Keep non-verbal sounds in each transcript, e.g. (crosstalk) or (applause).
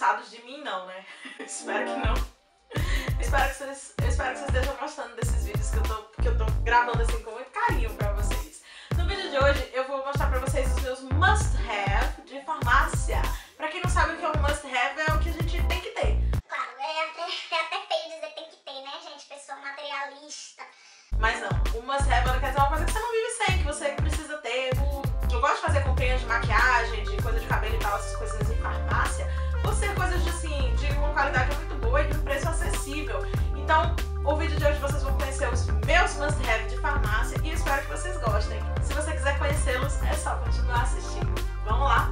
cansados de mim, não, né? (laughs) espero que não. espero que vocês, espero que vocês estejam gostando desses vídeos que eu tô, que eu tô gravando assim com muito carinho pra vocês. No vídeo de hoje eu vou mostrar pra vocês os meus must-have de farmácia. Pra quem não sabe o que é um must-have, é o que a gente tem que ter. Claro, é até, é até feio dizer tem que ter, né, gente? Pessoa materialista. Mas não, o must-have quer dizer uma coisa que você não vive sem, que você precisa ter. Eu gosto de fazer comprinhas de maquiagem, de coisa de cabelo e tal, essas coisas em farmácia, qualidade muito boa e de um preço acessível. Então, o vídeo de hoje vocês vão conhecer os meus must-have de farmácia e espero que vocês gostem. Se você quiser conhecê-los, é só continuar assistindo. Vamos lá!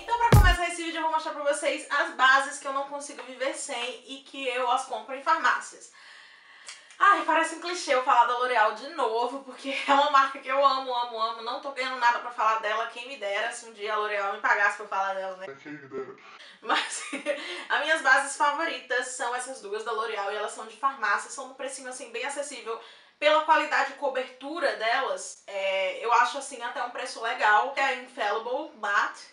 Então, mostrar pra vocês as bases que eu não consigo viver sem e que eu as compro em farmácias. Ai, parece um clichê eu falar da L'Oreal de novo, porque (laughs) é uma marca que eu amo, amo, amo. Não tô ganhando nada pra falar dela, quem me dera se um dia a L'Oreal me pagasse pra falar dela, né? Quem me dera. Mas (laughs) as minhas bases favoritas são essas duas da L'Oreal e elas são de farmácia, são num precinho assim bem acessível. Pela qualidade e cobertura delas, é, eu acho assim até um preço legal. É a Infallible Matte,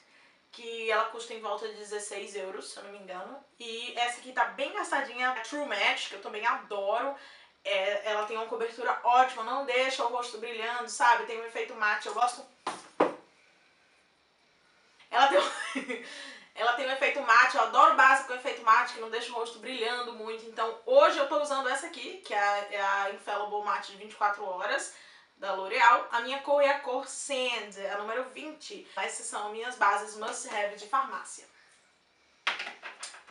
que ela custa em volta de 16 euros, se eu não me engano. E essa aqui tá bem gastadinha, a True Match, que eu também adoro. É, ela tem uma cobertura ótima, não deixa o rosto brilhando, sabe? Tem um efeito mate, eu gosto. Ela tem um... (laughs) Ela tem um efeito mate, eu adoro base com efeito mate, que não deixa o rosto brilhando muito. Então, hoje eu tô usando essa aqui, que é a, é a Infallible Matte de 24 horas, da L'Oreal. A minha cor é a cor Sand, é a número 20. Essas são minhas bases must-have de farmácia.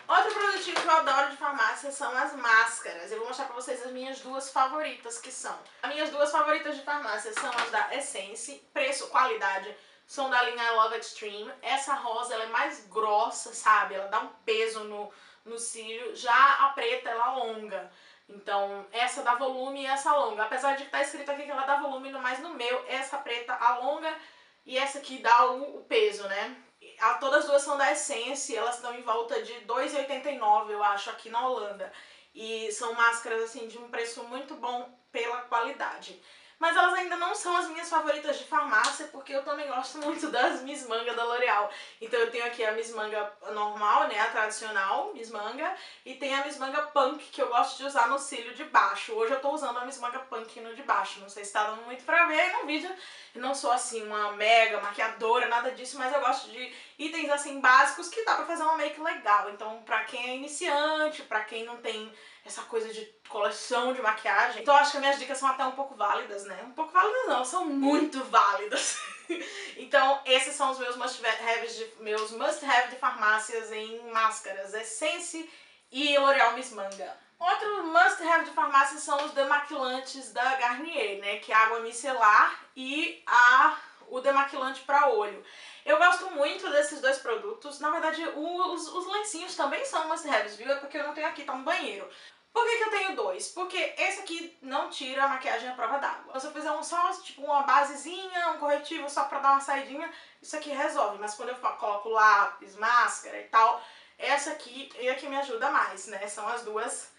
Outro produtinho que eu adoro de farmácia são as máscaras. Eu vou mostrar pra vocês as minhas duas favoritas, que são... As minhas duas favoritas de farmácia são as da Essence, preço, qualidade, são da linha Love Extreme. Essa rosa, ela é mais grossa, sabe? Ela dá um peso no, no cílio. Já a preta, ela alonga. Então, essa dá volume e essa alonga. Apesar de estar escrito aqui que ela dá volume, mas no meu, essa preta alonga e essa aqui dá o, o peso, né? A, todas as duas são da Essence, elas estão em volta de 2,89, eu acho, aqui na Holanda. E são máscaras, assim, de um preço muito bom pela qualidade. Mas elas ainda não são as minhas favoritas de farmácia, porque eu também gosto muito das Miss Manga da L'Oreal. Então eu tenho aqui a Miss Manga normal, né, a tradicional Miss Manga, e tem a Miss Manga Punk, que eu gosto de usar no cílio de baixo. Hoje eu tô usando a Miss Manga Punk no de baixo, não sei se tá dando muito pra ver aí no vídeo. Eu não sou, assim, uma mega maquiadora, nada disso, mas eu gosto de itens, assim, básicos que dá pra fazer uma make legal. Então, pra quem é iniciante, pra quem não tem essa coisa de coleção de maquiagem. Então acho que minhas dicas são até um pouco válidas, né? Um pouco válidas não, são muito válidas. (laughs) então esses são os meus must-have de, meus must -have de farmácias em máscaras. Essence e L'Oreal Miss Manga. Outro must-have de farmácia são os demaquilantes da Garnier, né? Que é a água micelar e a, o demaquilante para olho. Eu gosto muito desses dois produtos. Na verdade, os, os lencinhos também são must-haves, viu? É porque eu não tenho aqui, tá no banheiro. Por que, que eu tenho dois? Porque esse aqui não tira a maquiagem à prova d'água. Se eu fizer um só, tipo uma basezinha, um corretivo só pra dar uma saidinha, isso aqui resolve. Mas quando eu coloco lápis, máscara e tal, essa aqui é que me ajuda mais, né? São as duas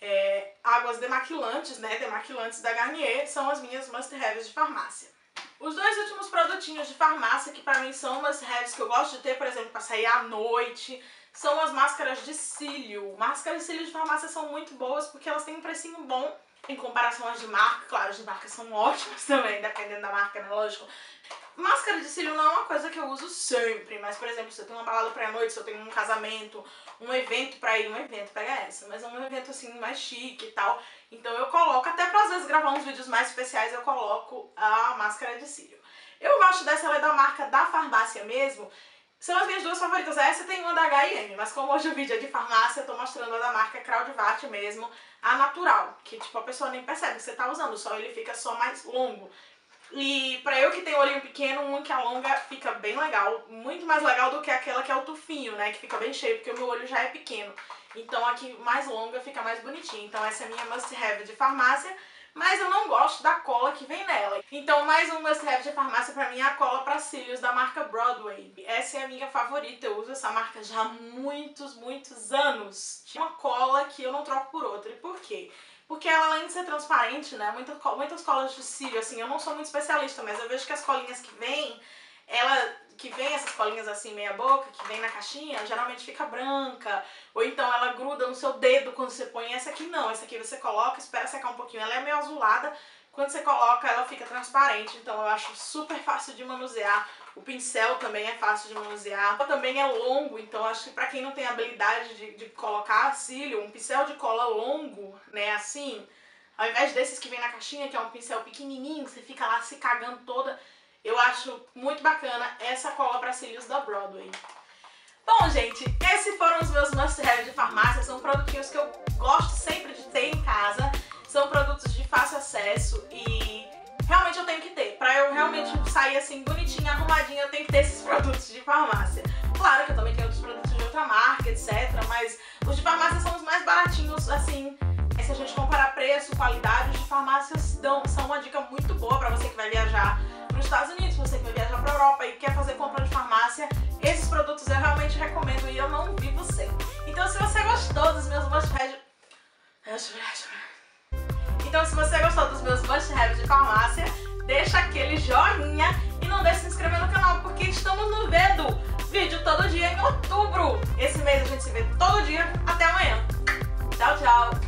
é, águas demaquilantes, né? Demaquilantes da Garnier, são as minhas must-haves de farmácia. Os dois últimos produtinhos de farmácia que pra mim são must-haves que eu gosto de ter, por exemplo, pra sair à noite, são as máscaras de cílio. Máscaras de cílio de farmácia são muito boas porque elas têm um precinho bom em comparação às de marca. Claro, as de marca são (laughs) ótimas também, dependendo da marca, né? Lógico. Máscara de cílio não é uma coisa que eu uso sempre, mas, por exemplo, se eu tenho uma balada pra noite, se eu tenho um casamento, um evento pra ir, um evento, pega essa, mas é um evento, assim, mais chique e tal, então eu coloco, até pra às vezes gravar uns vídeos mais especiais, eu coloco a máscara de cílio. Eu gosto dessa, ela é da marca da farmácia mesmo, são as minhas duas favoritas. Essa tem uma da H&M, mas como hoje o vídeo é de farmácia, eu tô mostrando a da marca Kraudvat mesmo, a natural, que tipo a pessoa nem percebe que você tá usando, só ele fica só mais longo. E pra eu que tenho olhinho pequeno, um que alonga fica bem legal, muito mais legal do que aquela que é o tufinho, né, que fica bem cheio, porque o meu olho já é pequeno. Então aqui mais longa fica mais bonitinho. Então essa é a minha must have de farmácia mas eu não gosto da cola que vem nela. Então mais um must-have de farmácia pra mim é a cola pra cílios da marca Broadway. Essa é a minha favorita, eu uso essa marca já há muitos, muitos anos. Uma cola que eu não troco por outra. E por quê? Porque ela, além de ser transparente, né? Muita, muitas colas de cílio, assim, eu não sou muito especialista, mas eu vejo que as colinhas que vêm, ela que vem essas colinhas assim meia boca, que vem na caixinha, geralmente fica branca, ou então ela gruda no seu dedo quando você põe. Essa aqui não, essa aqui você coloca, espera secar um pouquinho, ela é meio azulada, quando você coloca ela fica transparente, então eu acho super fácil de manusear. O pincel também é fácil de manusear. Também é longo, então acho que pra quem não tem habilidade de, de colocar cílio, um pincel de cola longo, né, assim, ao invés desses que vem na caixinha, que é um pincel pequenininho, você fica lá se cagando toda, eu acho muito bacana essa cola para cílios da Broadway. Bom, gente, esses foram os meus must-have de farmácia. São produtinhos que eu gosto sempre de ter em casa. São produtos de fácil acesso e realmente eu tenho que ter. Pra eu realmente sair assim bonitinha, arrumadinha, eu tenho que ter esses (laughs) produtos de farmácia. Claro que eu também tenho outros produtos de outra marca, etc. Mas os de farmácia são os mais baratinhos, assim. Se a gente comparar preço, qualidade, os de farmácias dão, são uma dica muito boa pra você que vai viajar para os Estados Unidos, você que vai viajar para a Europa e quer fazer compra de farmácia, esses produtos eu realmente recomendo e eu não vi você. Então se você gostou dos meus must-have... Então se você gostou dos meus must-have de farmácia, deixa aquele joinha e não deixe de se inscrever no canal, porque estamos no vendo vídeo todo dia em outubro. Esse mês a gente se vê todo dia. Até amanhã. Tchau, tchau.